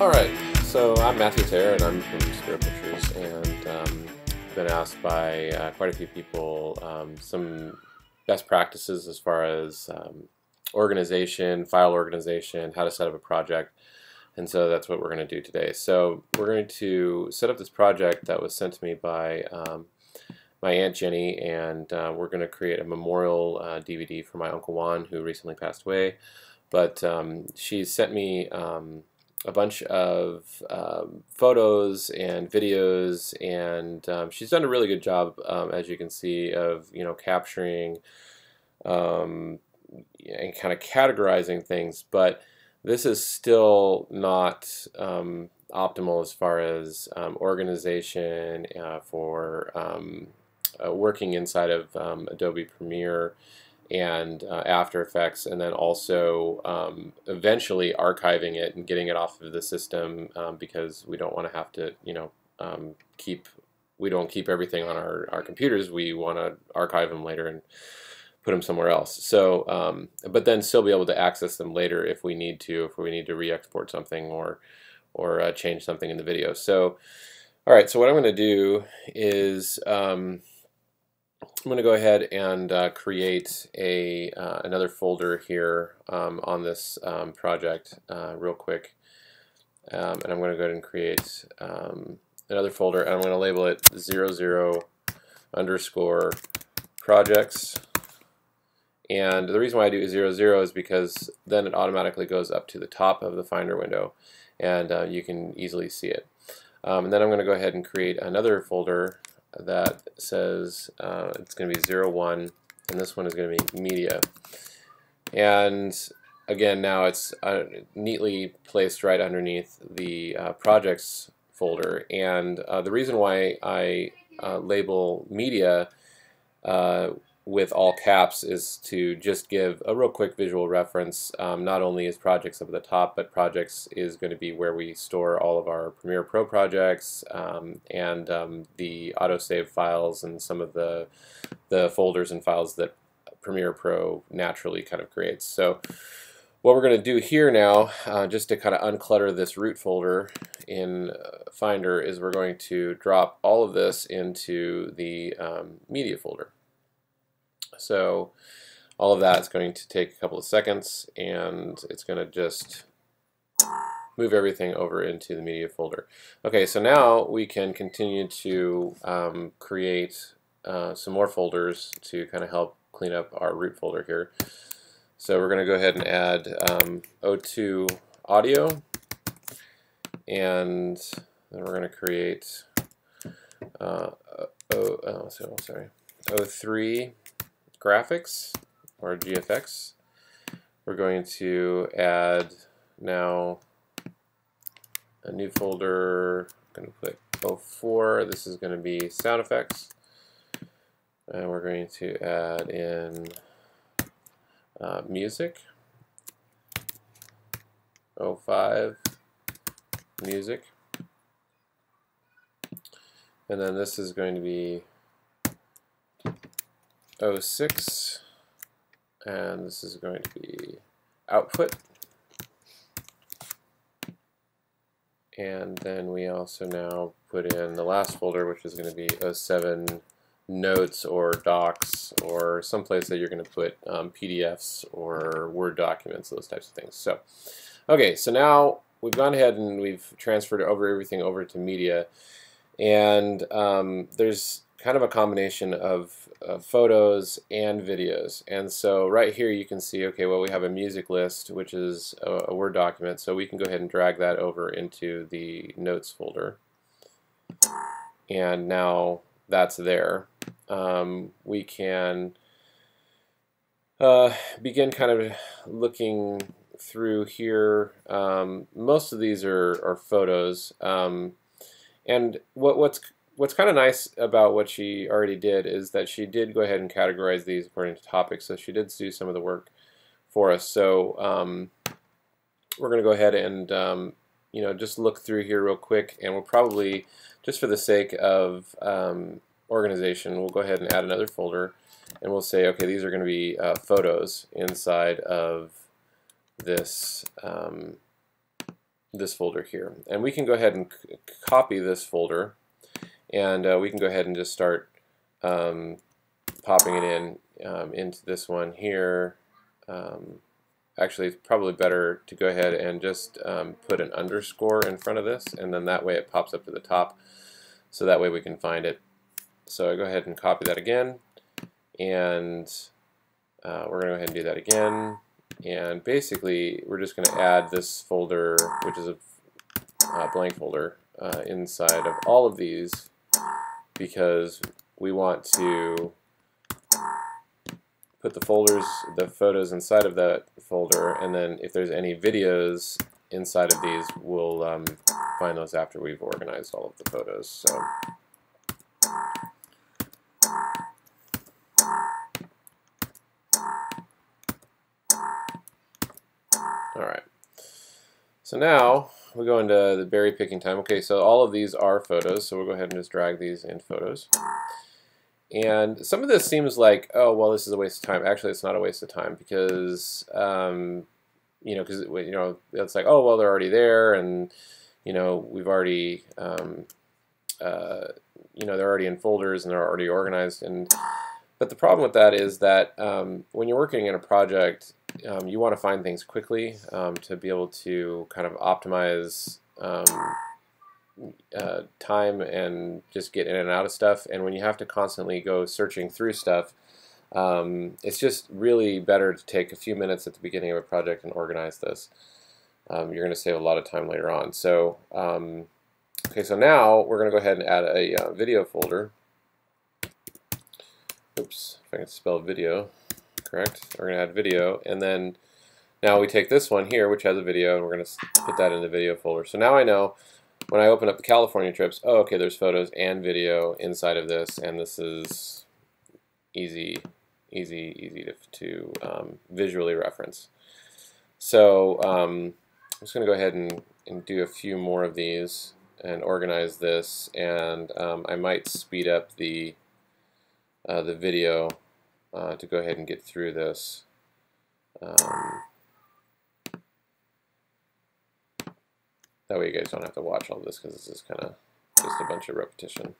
Alright, so I'm Matthew Taylor and I'm from Spero Pictures and um, been asked by uh, quite a few people um, some best practices as far as um, organization, file organization, how to set up a project and so that's what we're going to do today. So we're going to set up this project that was sent to me by um, my Aunt Jenny and uh, we're going to create a memorial uh, DVD for my Uncle Juan who recently passed away but um, she sent me um, a bunch of um, photos and videos, and um, she's done a really good job, um, as you can see, of you know capturing um, and kind of categorizing things. But this is still not um, optimal as far as um, organization uh, for uh, working inside of Adobe Premiere and uh, After Effects, and then also um, eventually archiving it and getting it off of the system um, because we don't want to have to, you know, um, keep we don't keep everything on our, our computers. We want to archive them later and put them somewhere else. So, um, but then still be able to access them later if we need to, if we need to re-export something or or uh, change something in the video. So, all right. So what I'm going to do is um, I'm going to go ahead and uh, create a uh, another folder here um, on this um, project uh, real quick. Um, and I'm going to go ahead and create um, another folder and I'm going to label it 00 underscore projects. And the reason why I do 00 is because then it automatically goes up to the top of the Finder window and uh, you can easily see it. Um, and then I'm going to go ahead and create another folder that says uh, it's going to be 0, 1, and this one is going to be media. And again, now it's uh, neatly placed right underneath the uh, projects folder. And uh, the reason why I uh, label media uh, with all caps is to just give a real quick visual reference. Um, not only is projects up at the top, but projects is going to be where we store all of our Premiere Pro projects um, and um, the autosave files and some of the, the folders and files that Premiere Pro naturally kind of creates. So what we're going to do here now, uh, just to kind of unclutter this root folder in uh, Finder, is we're going to drop all of this into the um, media folder. So all of that is going to take a couple of seconds and it's going to just move everything over into the media folder. Okay, so now we can continue to um, create uh, some more folders to kind of help clean up our root folder here. So we're going to go ahead and add um, O2 audio and then we're going to create uh, o, oh, sorry, O3 graphics or GFX. We're going to add now a new folder. I'm going to put 04. This is going to be sound effects. And we're going to add in uh, music. 05 music. And then this is going to be 06 and this is going to be output. And then we also now put in the last folder which is going to be 07 notes or docs or someplace that you're going to put um, PDFs or Word documents those types of things. So okay so now we've gone ahead and we've transferred over everything over to media. And um, there's kind of a combination of uh, photos and videos. And so right here you can see, okay, well we have a music list, which is a, a Word document, so we can go ahead and drag that over into the notes folder. And now that's there. Um, we can uh, begin kind of looking through here. Um, most of these are, are photos. Um, and what, what's what's kind of nice about what she already did is that she did go ahead and categorize these according to topics. So she did do some of the work for us. So um, we're going to go ahead and um, you know just look through here real quick, and we'll probably just for the sake of um, organization, we'll go ahead and add another folder, and we'll say, okay, these are going to be uh, photos inside of this um, this folder here. And we can go ahead and copy this folder and uh, we can go ahead and just start um, popping it in um, into this one here. Um, actually, it's probably better to go ahead and just um, put an underscore in front of this and then that way it pops up to the top so that way we can find it. So I go ahead and copy that again and uh, we're going to go ahead and do that again and basically we're just going to add this folder which is a uh, blank folder uh, inside of all of these because we want to put the folders, the photos inside of that folder, and then if there's any videos inside of these, we'll um, find those after we've organized all of the photos. So. Alright. So now we go into the berry picking time. Okay, so all of these are photos, so we'll go ahead and just drag these in photos. And some of this seems like, oh, well, this is a waste of time. Actually, it's not a waste of time because, um, you know, because, you know, it's like, oh, well, they're already there and, you know, we've already, um, uh, you know, they're already in folders and they're already organized. And But the problem with that is that um, when you're working in a project, um, you want to find things quickly um, to be able to kind of optimize um, uh, time and just get in and out of stuff. And when you have to constantly go searching through stuff, um, it's just really better to take a few minutes at the beginning of a project and organize this. Um, you're going to save a lot of time later on. So, um, okay, so now we're going to go ahead and add a uh, video folder. Oops, if I can spell video correct? We're going to add video, and then now we take this one here, which has a video, and we're going to put that in the video folder. So now I know when I open up the California trips, oh, okay, there's photos and video inside of this, and this is easy, easy, easy to, to um, visually reference. So um, I'm just going to go ahead and, and do a few more of these and organize this, and um, I might speed up the uh, the video uh, to go ahead and get through this. Um, that way you guys don't have to watch all this because this is kind of just a bunch of repetition.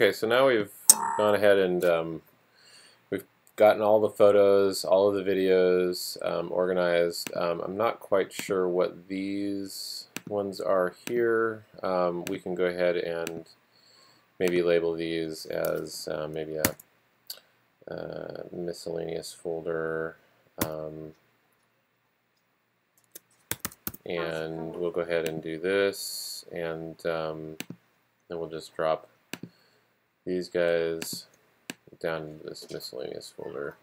Okay, so now we've gone ahead and um, we've gotten all the photos, all of the videos um, organized. Um, I'm not quite sure what these ones are here. Um, we can go ahead and maybe label these as uh, maybe a uh, miscellaneous folder. Um, and we'll go ahead and do this, and um, then we'll just drop these guys down into this miscellaneous folder.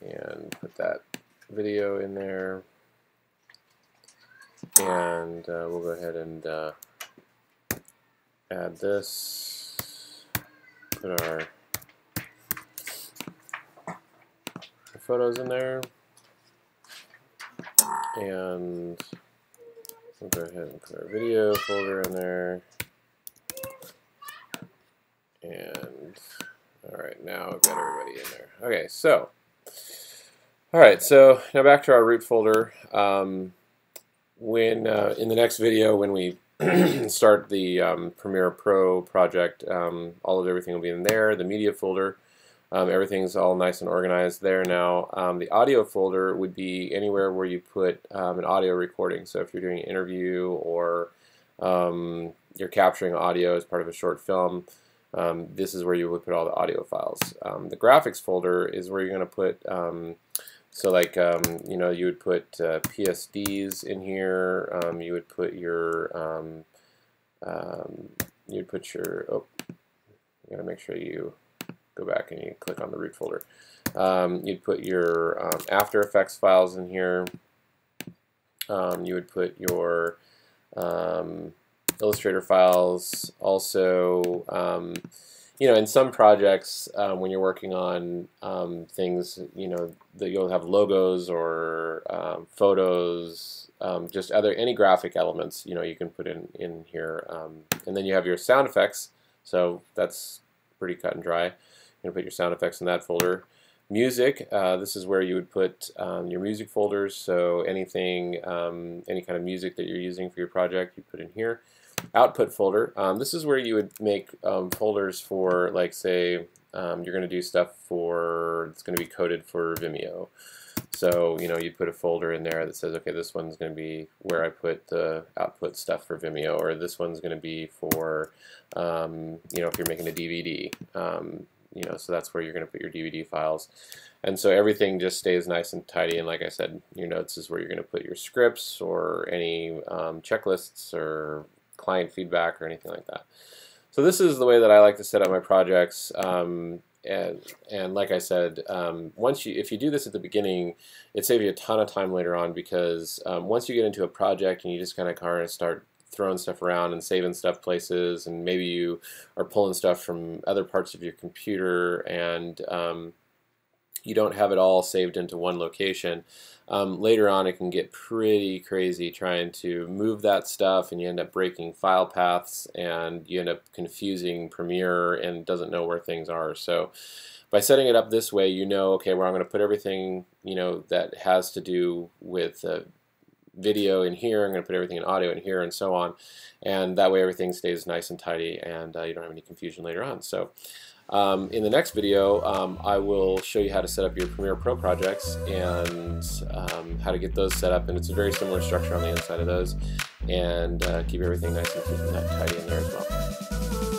And put that video in there. And uh, we'll go ahead and uh, add this. Put our photos in there. And we'll go ahead and put our video folder in there and all right, now I've got everybody in there. Okay, so all right, so now back to our root folder. Um, when uh, in the next video, when we start the um, Premiere Pro project, um, all of everything will be in there. The media folder, um, everything's all nice and organized there now. Um, the audio folder would be anywhere where you put um, an audio recording. So if you're doing an interview or you're capturing audio as part of a short film, this is where you would put all the audio files. the graphics folder is where you're going to put so like, um, you know, you would put uh, PSDs in here, um, you would put your, um, um, you'd put your, oh, you gotta make sure you go back and you click on the root folder. Um, you'd put your um, After Effects files in here, you would put your Illustrator files, also, you know, in some projects, um, when you're working on um, things, you know, that you'll have logos or um, photos, um, just other any graphic elements, you know, you can put in in here, um, and then you have your sound effects. So that's pretty cut and dry. You're gonna put your sound effects in that folder. Music, uh, this is where you would put um, your music folders. So anything, any kind of music that you're using for your project, you put in here output folder. Um, this is where you would make um, folders for, like, say, um, you're going to do stuff for, it's going to be coded for Vimeo. So, you know, you put a folder in there that says, okay, this one's going to be where I put the output stuff for Vimeo, or this one's going to be for, um, you know, if you're making a DVD. You know, so that's where you're going to put your DVD files. And so everything just stays nice and tidy. And like I said, your notes is where you're going to put your scripts or any um, checklists or client feedback or anything like that. So this is the way that I like to set up my projects. Um, and and like I said, um, once you if you do this at the beginning, it saves you a ton of time later on because um, once you get into a project and you just kind of start throwing stuff around and saving stuff places, and maybe you are pulling stuff from other parts of your computer and um, you don't have it all saved into one location. Um, later on, it can get pretty crazy trying to move that stuff, and you end up breaking file paths, and you end up confusing Premiere and doesn't know where things are. So, by setting it up this way, you know, okay, where I'm going to put everything, you know, that has to do with uh, video in here. I'm going to put everything in audio in here, and so on. And that way, everything stays nice and tidy, and uh, you don't have any confusion later on. So. Um, in the next video, um, I will show you how to set up your Premiere Pro projects and um, how to get those set up. And it's a very similar structure on the inside of those. And uh, keep everything nice and tidy in there as well.